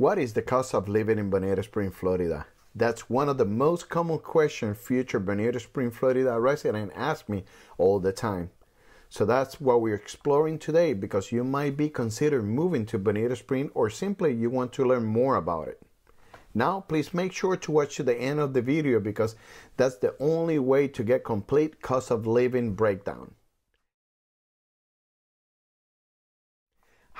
What is the cost of living in Bonita Springs, Florida? That's one of the most common questions future Bonita Springs, Florida resident ask me all the time. So that's what we're exploring today because you might be considering moving to Bonita Springs or simply you want to learn more about it. Now, please make sure to watch to the end of the video because that's the only way to get complete cost of living breakdown.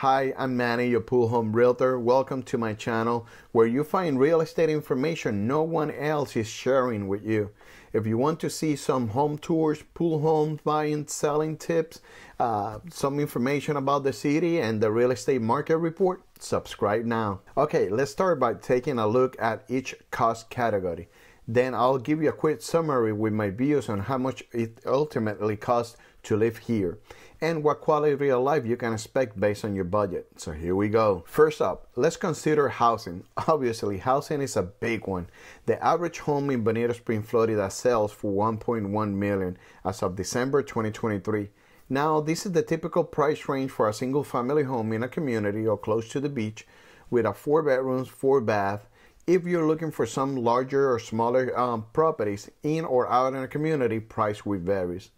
Hi, I'm Manny, your pool home realtor. Welcome to my channel where you find real estate information no one else is sharing with you. If you want to see some home tours, pool home buying, selling tips, uh, some information about the city and the real estate market report, subscribe now. Okay, let's start by taking a look at each cost category. Then I'll give you a quick summary with my views on how much it ultimately costs to live here and what quality of life you can expect based on your budget. So here we go. First up, let's consider housing. Obviously, housing is a big one. The average home in Bonita Springs, Florida sells for 1.1 million as of December 2023. Now, this is the typical price range for a single family home in a community or close to the beach with a four bedrooms, four bath. If you're looking for some larger or smaller um, properties in or out in a community, price will varies.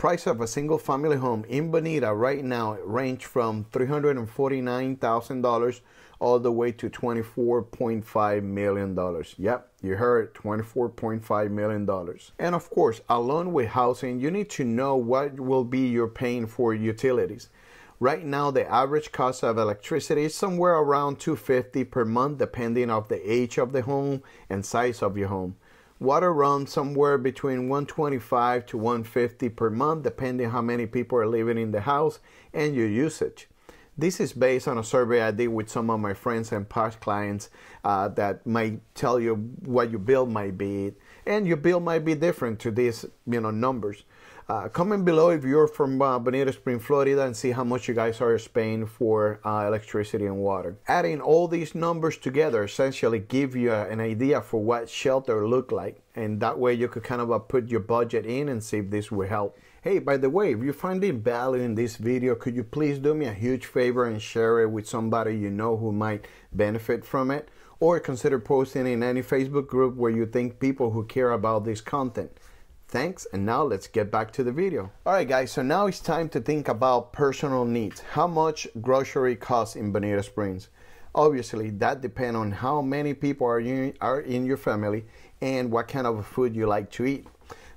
Price of a single family home in Bonita right now range from $349,000 all the way to $24.5 million. Yep, you heard $24.5 million. And of course, along with housing, you need to know what will be your paying for utilities. Right now, the average cost of electricity is somewhere around 250 per month, depending of the age of the home and size of your home. Water runs somewhere between 125 to 150 per month, depending how many people are living in the house and your usage. This is based on a survey I did with some of my friends and past clients uh, that might tell you what your bill might be, and your bill might be different to these you know numbers. Uh, comment below if you're from uh, Bonita Springs, Florida, and see how much you guys are paying for uh, electricity and water. Adding all these numbers together essentially give you a, an idea for what shelter look like, and that way you could kind of uh, put your budget in and see if this will help. Hey, by the way, if you're finding value in this video, could you please do me a huge favor and share it with somebody you know who might benefit from it? Or consider posting in any Facebook group where you think people who care about this content. Thanks, and now let's get back to the video. Alright guys, so now it's time to think about personal needs. How much grocery costs in Bonita Springs? Obviously, that depends on how many people are in, are in your family and what kind of food you like to eat.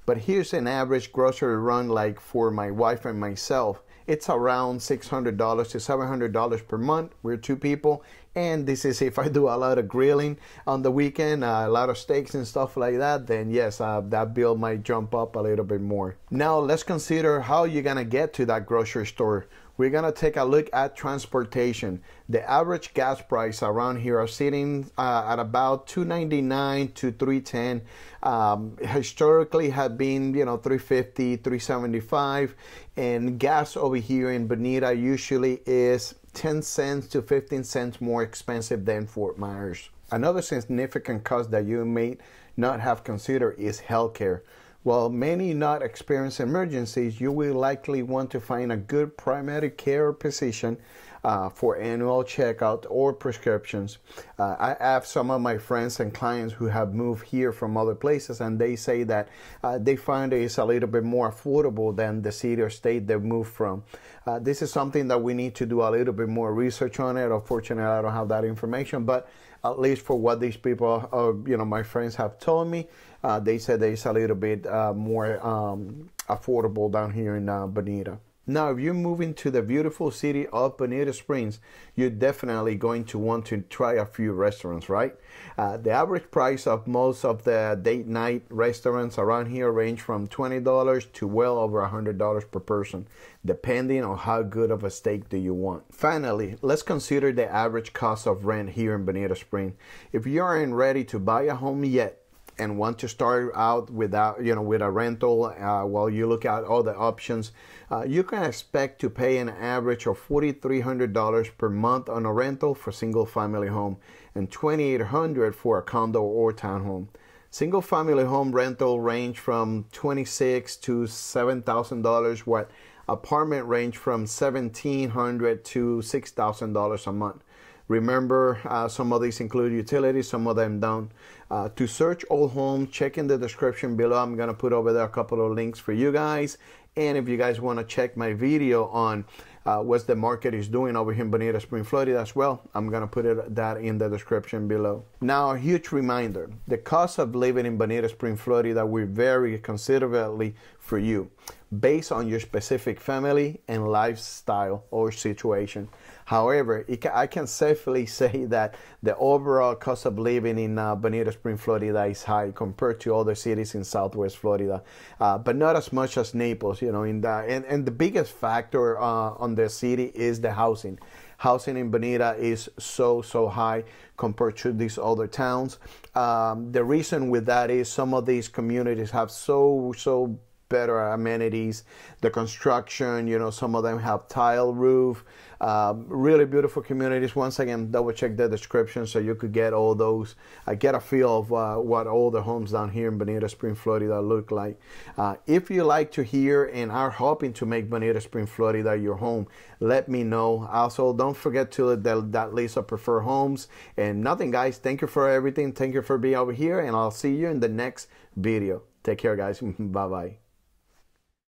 But here's an average grocery run like for my wife and myself. It's around $600 to $700 per month. We're two people and this is if I do a lot of grilling on the weekend, uh, a lot of steaks and stuff like that, then yes, uh, that bill might jump up a little bit more. Now let's consider how you're gonna get to that grocery store. We're gonna take a look at transportation. The average gas price around here are sitting uh, at about 299 to 310. Um, historically have been you know 350, 375, and gas over here in Bonita usually is 10 cents to 15 cents more expensive than Fort Myers. Another significant cost that you may not have considered is healthcare. While many not experience emergencies, you will likely want to find a good primary care physician uh, for annual checkout or prescriptions. Uh, I have some of my friends and clients who have moved here from other places, and they say that uh, they find it's a little bit more affordable than the city or state they moved from. Uh, this is something that we need to do a little bit more research on it. Unfortunately, I don't have that information, but at least for what these people, uh, you know, my friends have told me, uh, they said it's a little bit more um, affordable down here in Bonita. Now, if you're moving to the beautiful city of Bonita Springs, you're definitely going to want to try a few restaurants, right? Uh, the average price of most of the date night restaurants around here range from $20 to well over $100 per person, depending on how good of a steak do you want. Finally, let's consider the average cost of rent here in Bonita Springs. If you aren't ready to buy a home yet, and want to start out without you know with a rental uh, while you look at all the options uh, you can expect to pay an average of $4300 per month on a rental for single family home and $2800 for a condo or townhome. Single family home rental range from 26 to $7000 what apartment range from 1700 to $6000 a month Remember, uh, some of these include utilities, some of them don't. Uh, to search all homes, check in the description below. I'm going to put over there a couple of links for you guys. And if you guys want to check my video on uh, what the market is doing over here in Bonita Spring, Florida as well, I'm going to put it, that in the description below. Now, a huge reminder, the cost of living in Bonita Spring, Florida will vary considerably for you based on your specific family and lifestyle or situation. However, I can safely say that the overall cost of living in uh, Bonita Spring, Florida is high compared to other cities in Southwest Florida, uh, but not as much as Naples. You know, in the and, and the biggest factor uh, on the city is the housing. Housing in Bonita is so so high compared to these other towns. Um, the reason with that is some of these communities have so so better amenities. The construction, you know, some of them have tile roof. Um, really beautiful communities. Once again, double check the description so you could get all those, uh, get a feel of uh, what all the homes down here in Bonita Spring, Florida look like. Uh, if you like to hear and are hoping to make Bonita Spring, Florida your home, let me know. Also, don't forget to that, that list of preferred homes. And nothing, guys. Thank you for everything. Thank you for being over here, and I'll see you in the next video. Take care, guys. bye bye.